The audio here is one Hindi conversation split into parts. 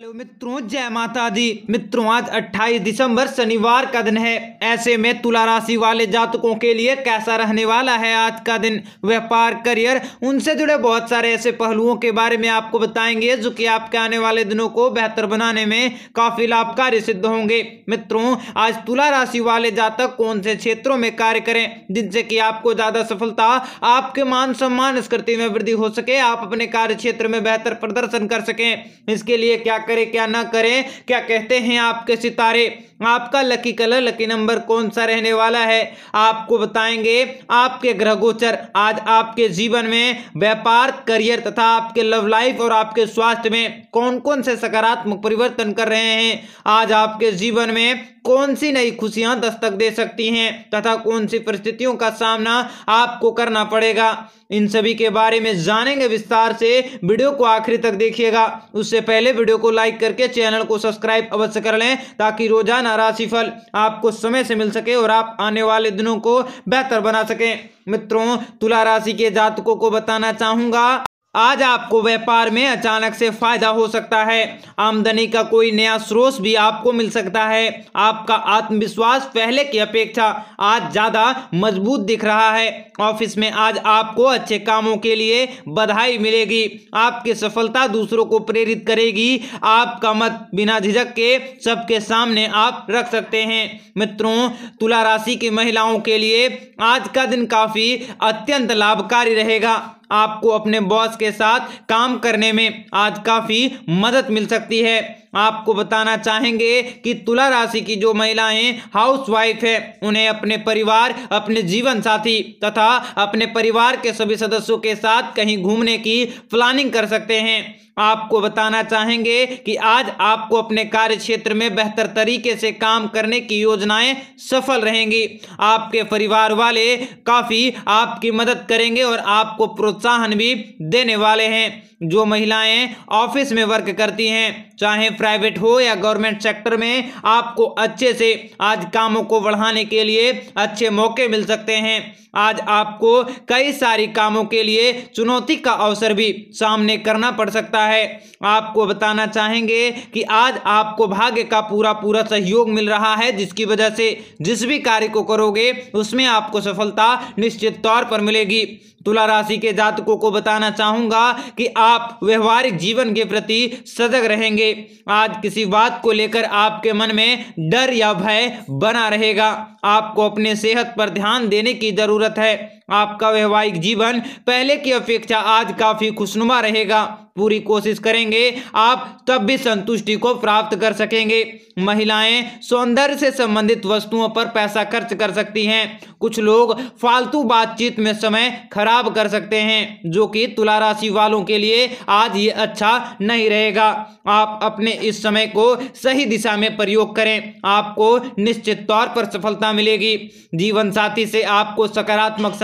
हेलो मित्रों, जय माता दी। मित्रों, आज 28 दिसंबर शनिवार का दिन है। ऐसे में तुला राशि वाले जातकों के लिए कैसा रहने वाला है आज का दिन? व्यापार, करियर, उनसे जुड़े बहुत सारे ऐसे पहलुओं के बारे में आपको बताएँगे, जो कि आपके आने वाले दिनों को बेहतर बनाने में काफ़ी लाभकारी सिद्ध होंगे। मित्रों, आज तुला राशि वाले जातक कौन से क्षेत्रों में कार्य करें, जिनसे कि आपको ज़्यादा सफलता, आपके मान सम्मान स्कृति में वृद्धि हो सके, आप अपने कार्य क्षेत्र में बेहतर प्रदर्शन कर सकें। इसके लिए क्या करें क्या ना करें क्या कहते हैं आपके सितारे? आपका लकी कलर लकी नंबर कौन सा रहने वाला है? आपको बताएँगे, आपके ग्रह गोचर आज आपके जीवन में व्यापार करियर तथा आपके लव लाइफ और आपके स्वास्थ्य में कौन कौन से सकारात्मक परिवर्तन कर रहे हैं? आज आपके जीवन में कौन सी नई खुशियाँ दस्तक दे सकती हैं तथा कौन सी परिस्थितियों का सामना आपको करना पड़ेगा? इन सभी के बारे में जानेंगे विस्तार से। वीडियो को आखिरी तक देखिएगा। उससे पहले वीडियो को लाइक करके चैनल को सब्सक्राइब अवश्य कर लें ताकि रोज़ाना राशिफल आपको समय से मिल सके और आप आने वाले दिनों को बेहतर बना सकें। मित्रों, तुला राशि के जातकों को बताना चाहूँगा। आज आपको व्यापार में अचानक से फ़ायदा हो सकता है। आमदनी का कोई नया स्रोत भी आपको मिल सकता है। आपका आत्मविश्वास पहले की अपेक्षा आज ज़्यादा मज़बूत दिख रहा है। ऑफ़िस में आज आपको अच्छे कामों के लिए बधाई मिलेगी। आपकी सफलता दूसरों को प्रेरित करेगी। आपका मत बिना झिझक के सबके सामने आप रख सकते हैं। मित्रों, तुला राशि की महिलाओं के लिए आज का दिन काफ़ी अत्यंत लाभकारी रहेगा। आपको अपने बॉस के साथ काम करने में आज काफ़ी मदद मिल सकती है। आपको बताना चाहेंगे कि तुला राशि की जो महिलाएँ हाउस वाइफ है, उन्हें अपने परिवार, अपने जीवन साथी तथा अपने परिवार के सभी सदस्यों के साथ कहीं घूमने की प्लानिंग कर सकते हैं। आपको बताना चाहेंगे कि आज आपको अपने कार्य क्षेत्र में बेहतर तरीके से काम करने की योजनाएँ सफल रहेंगी। आपके परिवार वाले काफ़ी आपकी मदद करेंगे और आपको प्रोत्साहन भी देने वाले हैं। जो महिलाएँ ऑफ़िस में वर्क करती हैं चाहे प्राइवेट हो या गवर्नमेंट सेक्टर में, आपको अच्छे से आज कामों को बढ़ाने के लिए अच्छे मौके मिल सकते हैं। आज आपको कई सारी कामों के लिए चुनौती का अवसर भी सामने करना पड़ सकता है। आपको बताना चाहेंगे कि आज आपको भाग्य का पूरा पूरा सहयोग मिल रहा है, जिसकी वजह से जिस भी कार्य को करोगे, उसमें आपको सफलता निश्चित तौर पर मिलेगी। तुला राशि के जातकों को बताना चाहूँगा कि आप व्यवहारिक जीवन के प्रति सजग रहेंगे। आज किसी बात को लेकर आपके मन में डर या भय बना रहेगा। आपको अपने सेहत पर ध्यान देने की ज़रूरत है। आपका वैवाहिक जीवन पहले की अपेक्षा आज काफ़ी खुशनुमा रहेगा। पूरी कोशिश करेंगे आप, तब भी संतुष्टि को प्राप्त कर सकेंगे। महिलाएँ सौंदर्य से संबंधित वस्तुओं पर पैसा खर्च कर सकती हैं। कुछ लोग फालतू बातचीत में समय खराब कर सकते हैं, जो कि तुला राशि वालों के लिए आज ये अच्छा नहीं रहेगा। आप अपने इस समय को सही दिशा में प्रयोग करें। आपको निश्चित तौर पर सफलता मिलेगी। जीवन साथी से आपको सकारात्मक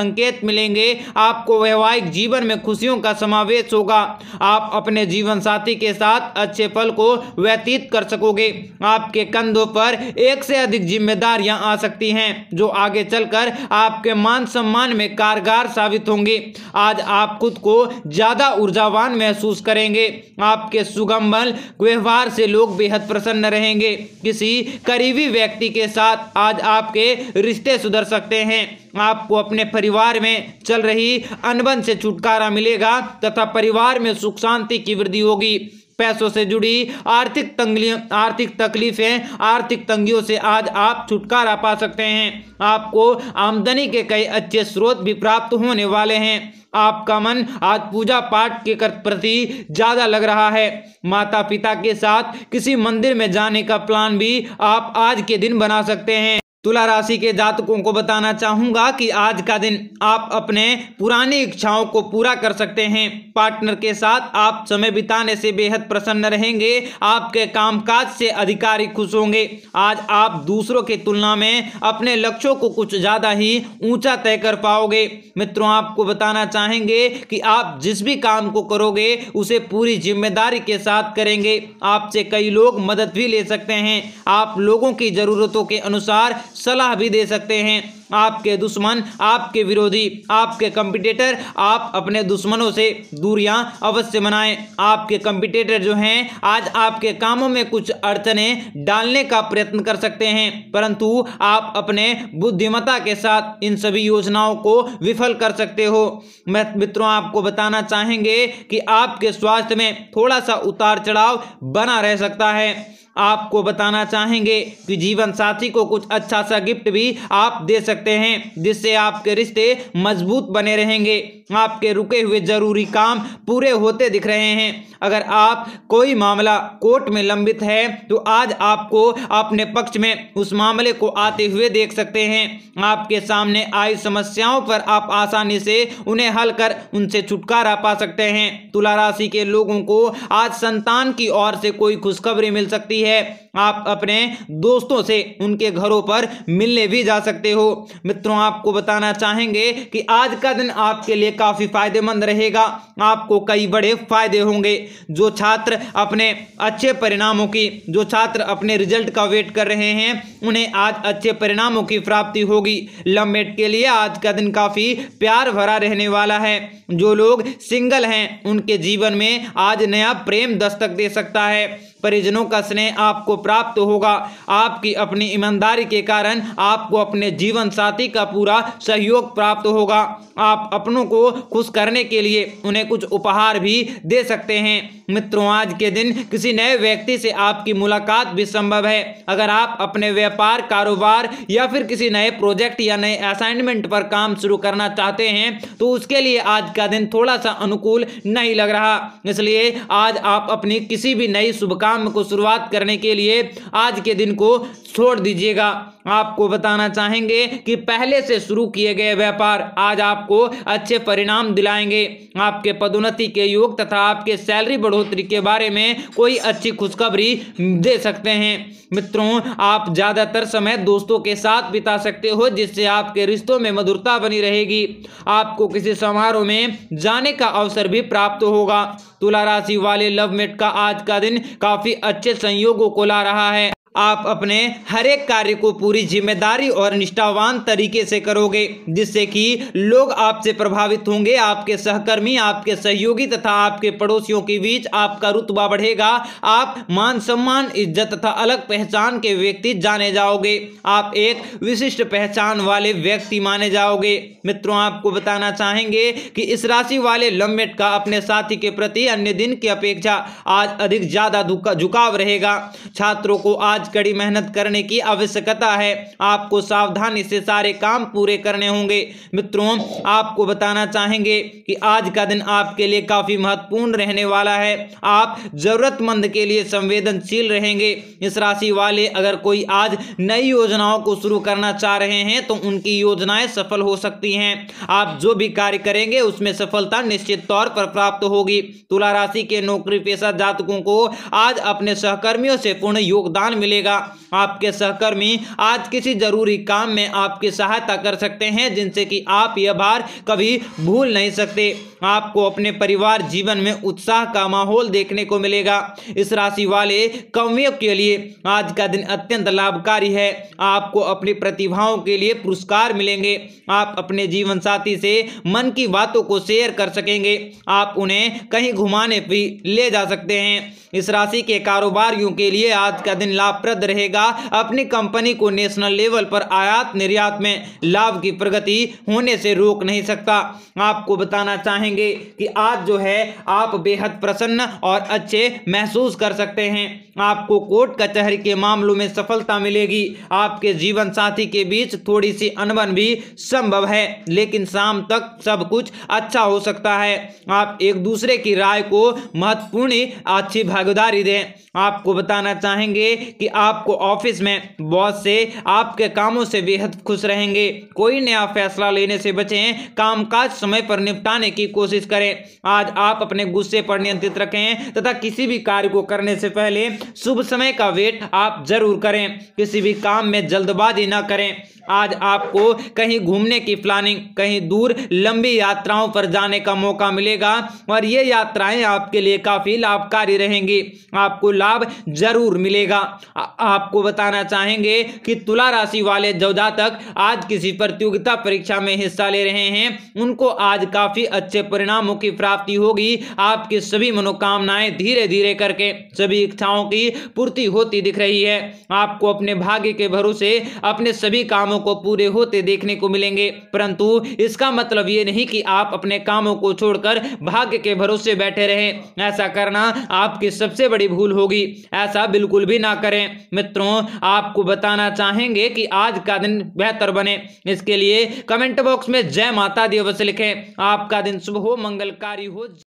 मिलेंगे। आपको वैवाहिक जीवन में खुशियों का समावेश होगा। आप अपने जीवन साथी के साथ अच्छे पल को व्यतीत कर सकोगे। आपके कंधों पर एक से अधिक जिम्मेदारियाँ आ सकती हैं, जो आगे चलकर आपके मान सम्मान में कारगर साबित होंगे। आज आप खुद को ज़्यादा ऊर्जावान महसूस करेंगे। आपके सुगम बल व्यवहार से लोग बेहद प्रसन्न रहेंगे। किसी करीबी व्यक्ति के साथ आज आपके रिश्ते सुधर सकते हैं। आपको अपने परिवार में चल रही अनबन से छुटकारा मिलेगा तथा परिवार में सुख शांति की वृद्धि होगी। पैसों से जुड़ी आर्थिक तंगलियों आर्थिक तकलीफें, आर्थिक तंगियों से आज आप छुटकारा पा सकते हैं। आपको आमदनी के कई अच्छे स्रोत भी प्राप्त होने वाले हैं। आपका मन आज पूजा पाठ के प्रति ज़्यादा लग रहा है। माता पिता के साथ किसी मंदिर में जाने का प्लान भी आप आज के दिन बना सकते हैं। तुला राशि के जातकों को बताना चाहूँगा कि आज का दिन आप अपने पुरानी इच्छाओं को पूरा कर सकते हैं। पार्टनर के साथ आप समय बिताने से बेहद प्रसन्न रहेंगे। आपके कामकाज से अधिकारी खुश होंगे। आज आप दूसरों की तुलना में अपने लक्ष्यों को कुछ ज़्यादा ही ऊँचा तय कर पाओगे। मित्रों, आपको बताना चाहेंगे कि आप जिस भी काम को करोगे, उसे पूरी ज़िम्मेदारी के साथ करेंगे। आपसे कई लोग मदद भी ले सकते हैं। आप लोगों की जरूरतों के अनुसार सलाह भी दे सकते हैं। आपके दुश्मन, आपके विरोधी, आपके कंपिटेटर आप अपने दुश्मनों से दूरियाँ अवश्य बनाएँ आपके कंपिटेटर जो हैं, आज आपके कामों में कुछ अड़चने डालने का प्रयत्न कर सकते हैं, परंतु आप अपने बुद्धिमता के साथ इन सभी योजनाओं को विफल कर सकते हो। मैं मित्रों, आपको बताना चाहेंगे कि आपके स्वास्थ्य में थोड़ा सा उतार चढ़ाव बना रह सकता है। आपको बताना चाहेंगे कि जीवन साथी को कुछ अच्छा सा गिफ्ट भी आप दे सकते हैं, जिससे आपके रिश्ते मज़बूत बने रहेंगे। आपके रुके हुए ज़रूरी काम पूरे होते दिख रहे हैं। अगर आप कोई मामला कोर्ट में लंबित है तो आज आपको अपने पक्ष में उस मामले को आते हुए देख सकते हैं। आपके सामने आई समस्याओं पर आप आसानी से उन्हें हल कर उनसे छुटकारा पा सकते हैं। तुला राशि के लोगों को आज संतान की ओर से कोई खुशखबरी मिल सकती है। आप अपने दोस्तों से उनके घरों पर मिलने भी जा सकते हो। मित्रों, आपको बताना चाहेंगे कि आज का दिन आपके लिए काफ़ी फ़ायदेमंद रहेगा। आपको कई बड़े फ़ायदे होंगे। जो छात्र अपने अच्छे परिणामों की, जो छात्र अपने रिज़ल्ट का वेट कर रहे हैं, उन्हें आज अच्छे परिणामों की प्राप्ति होगी। लवमेट के लिए आज का दिन काफ़ी प्यार भरा रहने वाला है। जो लोग सिंगल हैं, उनके जीवन में आज नया प्रेम दस्तक दे सकता है। परिजनों का स्नेह आपको प्राप्त होगा। आपकी अपनी ईमानदारी के कारण आपको अपने जीवन साथी का पूरा सहयोग प्राप्त होगा। आप अपनों को खुश करने के लिए उन्हें कुछ उपहार भी दे सकते हैं। मित्रों, आज के दिन किसी नए व्यक्ति से आपकी मुलाकात भी संभव है। अगर आप अपने व्यापार, कारोबार या फिर किसी नए प्रोजेक्ट या नए असाइनमेंट पर काम शुरू करना चाहते हैं तो उसके लिए आज का दिन थोड़ा सा अनुकूल नहीं लग रहा। इसलिए आज आप अपनी किसी भी नई शुभ काम को शुरुआत करने के लिए आज के दिन को छोड़ दीजिएगा। आपको बताना चाहेंगे कि पहले से शुरू किए गए व्यापार आज आपको अच्छे परिणाम दिलाएँगे। आपके पदोन्नति के योग तथा आपके सैलरी बढ़ोतरी के बारे में कोई अच्छी खुशखबरी दे सकते हैं। मित्रों, आप ज़्यादातर समय दोस्तों के साथ बिता सकते हो, जिससे आपके रिश्तों में मधुरता बनी रहेगी। आपको किसी समारोह में जाने का अवसर भी प्राप्त होगा। तुला राशि वाले लव मेट का आज का दिन काफ़ी अच्छे संयोगों को ला रहा है। आप अपने हर एक कार्य को पूरी ज़िम्मेदारी और निष्ठावान तरीके से करोगे, जिससे कि लोग आपसे प्रभावित होंगे, आपके सहकर्मी, आपके सहयोगी तथा आपके पड़ोसियों के बीच आपका रुतबा बढ़ेगा। आप मान सम्मान, इज़्ज़त तथा अलग पहचान के व्यक्ति जाने जाओगे। आप एक विशिष्ट पहचान वाले व्यक्ति माने जाओगे। मित्रों, आपको बताना चाहेंगे कि इस राशि वाले लम्बेट का अपने साथी के प्रति अन्य दिन की अपेक्षा आज अधिक ज़्यादा झुकाव रहेगा। छात्रों को आज कड़ी मेहनत करने की आवश्यकता है। आपको सावधानी से सारे काम पूरे करने होंगे। मित्रों, आपको बताना चाहेंगे कि आज का दिन आपके लिए काफ़ी महत्वपूर्ण रहने वाला है। आप जरूरतमंद के लिए संवेदनशील रहेंगे। इस राशि वाले अगर कोई आज नई योजनाओं को शुरू करना चाह रहे हैं तो उनकी योजनाएँ सफल हो सकती हैं। आप जो भी कार्य करेंगे, उसमें सफलता निश्चित तौर पर प्राप्त होगी। तुला राशि के नौकरी पेशा जातकों को आज अपने सहकर्मियों से पूर्ण योगदान मिले मिलेगा। आपके सहकर्मी आज किसी ज़रूरी काम में आपकी सहायता कर सकते हैं, जिनसे कि आप यह भार कभी भूल नहीं सकते। आपको अपने परिवार जीवन में उत्साह का माहौल देखने को मिलेगा। इस राशि वाले कवियों के लिए आज का दिन अत्यंत लाभकारी है। आपको अपनी प्रतिभाओं के लिए पुरस्कार मिलेंगे। आप अपने जीवन साथी से मन की बातों को शेयर कर सकेंगे। आप उन्हें कहीं घुमाने भी ले जा सकते हैं। इस राशि के कारोबारियों के लिए आज का दिन लाभप्रद रहेगा। अपनी कंपनी को नेशनल लेवल पर आयात निर्यात में लाभ की प्रगति होने से रोक नहीं सकता। आपको बताना चाहेंगे कि आज जो है, आप बेहद प्रसन्न और अच्छे महसूस कर सकते हैं। आपको कोर्ट कचहरी के मामलों में सफलता मिलेगी। आपके जीवन साथी के बीच थोड़ी सी अनबन भी संभव है, लेकिन शाम तक सब कुछ अच्छा हो सकता है। आप एक दूसरे की राय को महत्वपूर्ण, अच्छी भागीदारी दें। आपको बताना चाहेंगे कि आपको ऑफ़िस में बॉस से, आपके कामों से बेहद खुश रहेंगे। कोई नया फैसला लेने से बचें, कामकाज समय पर निपटाने की कोशिश करें। आज आप अपने गुस्से पर नियंत्रित रखें तथा किसी भी कार्य को करने से पहले शुभ समय का वेट आप ज़रूर करें। किसी भी काम में जल्दबाजी न करें। आज आपको कहीं घूमने की प्लानिंग, कहीं दूर लंबी यात्राओं पर जाने का मौका मिलेगा और ये यात्राएँ आपके लिए काफ़ी लाभकारी रहेंगी। आपको लाभ ज़रूर मिलेगा। आपको बताना चाहेंगे कि तुला राशि वाले जो जातक आज किसी प्रतियोगिता परीक्षा में हिस्सा ले रहे हैं। उनको आज काफ़ी अच्छे परिणामों की प्राप्ति होगी। आपकी सभी मनोकामनाएँ धीरे धीरे करके, सभी इच्छाओं की पूर्ति होती दिख रही है। आपको अपने भाग्य के भरोसे, अपने सभी कामों को पूरे होते देखने को मिलेंगे। परंतु इसका मतलब ये नहीं कि आप अपने कामों को छोड़कर भाग्य के भरोसे बैठे रहें। ऐसा करना आपकी सबसे बड़ी भूल होगी। ऐसा बिल्कुल भी ना करें। मित्रों, आपको बताना चाहेंगे कि आज का दिन बेहतर बने। इसके लिए कमेंट बॉक्स में जय माता दी अवश्य लिखें। आपका दिन शुभ हो, मंगलकारी हो।